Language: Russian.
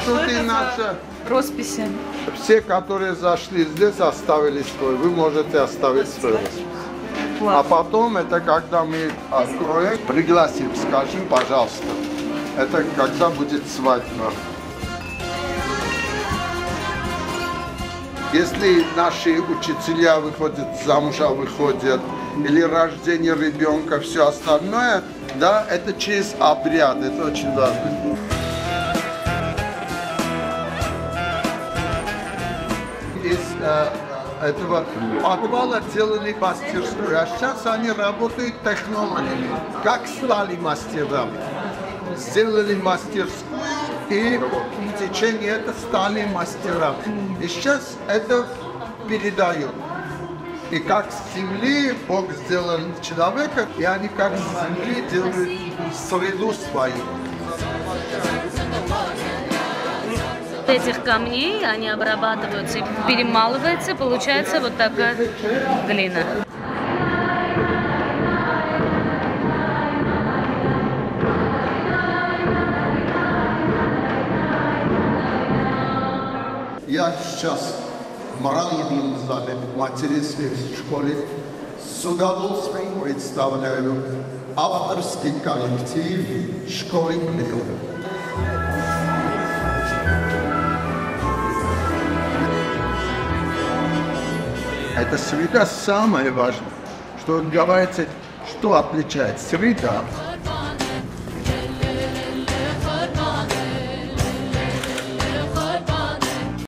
тут это и за наша... росписи? Все, которые зашли здесь, оставили свой. Вы можете оставить свой. А Класс. потом, это когда мы откроем, пригласим, скажем, пожалуйста. Это когда будет свадьба. Если наши учителя выходят замуж, а выходят, или рождение ребенка, все остальное, да, это через обряд, это очень важно. Этого подвала делали мастерскую, а сейчас они работают технологами. Как стали мастерами? Сделали мастерскую, и в течение этого стали мастерами. И сейчас это передают. И как с земли Бог сделал человека, и они как с земли делают среду свою. Этих камней они обрабатываются и перемалывается, получается вот такая глина. Я сейчас моральным зале в материнской школе с удовольствием представляю авторский коллектив школы Михайлова. Это среда самое важное, что говорится, что отличает среда